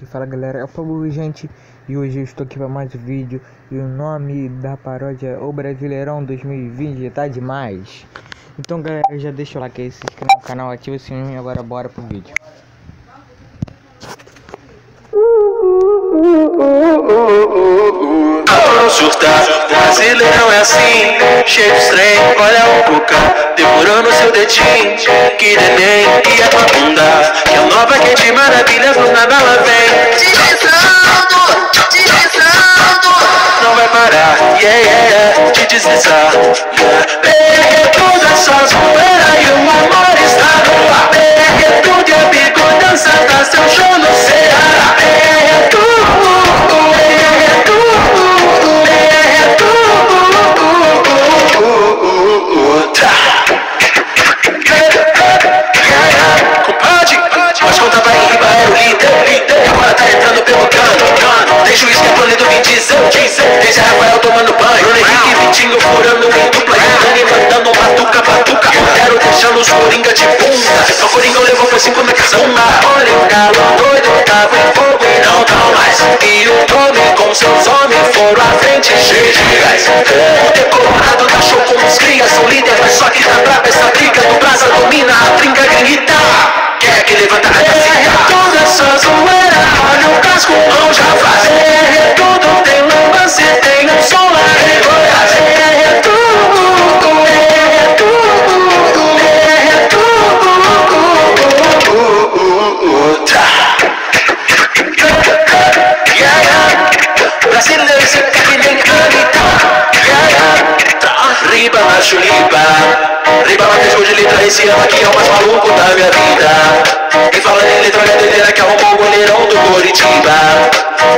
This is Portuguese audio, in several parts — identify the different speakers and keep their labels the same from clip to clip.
Speaker 1: que fala galera, é o Pablo gente e hoje eu estou aqui para mais um vídeo e o nome da paródia é O Brasileirão 2020 tá demais. Então galera, já deixa o like aí, se inscreve no canal, ativa o sininho e agora bora pro vídeo.
Speaker 2: é assim, cheio de trem, olha o boca, devorando seu dedinho. Que neném, é bunda, nova, quente, maravilhas, na bala vem. Deslizando, deslizando, não vai parar, yeah, yeah, yeah, te deslizar. Yeah. Foi cinco na caçamba. Olha o galo doido, tava em fogo e não tão mais. E o Tommy com seus homens foram à frente, cheio de gás. O decorado da show com os crias, são líder, mas só que tá brava esse ano aqui é o mais maluco da minha vida. Quem fala letra, minha doideira que arrumou o goleirão do Coritiba.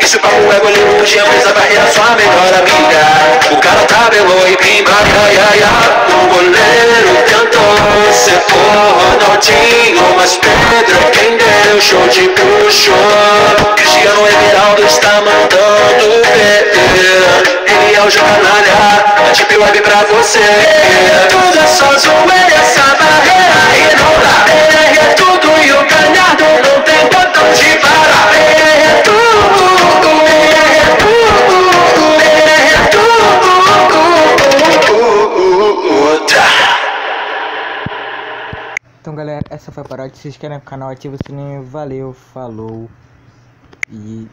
Speaker 2: E se o papo é goleiro, hoje a mesa barreira sua melhor amiga. O cara tabelou e pimba, ia, ia, ia. O goleiro tentou ser o Ronaldinho, mas Pedro é quem deu show de puxou. Cristiano Everaldo está mandando ver. Ele é o canalha, a tip web pra você. Tudo é só
Speaker 1: Então, galera, essa foi a paródia. Se inscreve no canal, ativa o sininho. Valeu, falou e.